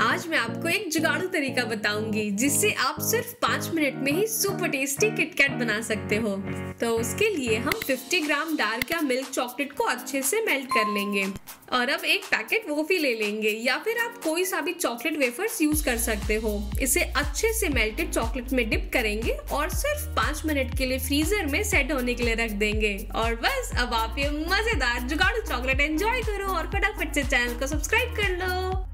आज मैं आपको एक जुगाड़ू तरीका बताऊँगी, जिससे आप सिर्फ़ पाँच मिनट में ही सुपर टेस्टी किटकैट बना सकते हो। तो उसके लिए हम 50 ग्राम डार्क या मिल्क चॉकलेट को अच्छे से मेल्ट कर लेंगे। और अब एक पैकेट वोफी ले लेंगे, या फिर आप कोई सा भी चॉकलेट वेफर्स यूज़ कर सकते हो। इसे अच्छे से मेल्टेड चॉकलेट में डिप करेंगे और सिर्फ़ पाँच मिनट के लिए फ्रीजर में सेट होने के लिए रख देंगे। और बस, अब आप ये मज़ेदार जुगाड़ू चॉकलेट एंजॉय करो और फटाफट से चैनल को सब्सक्राइब कर लो।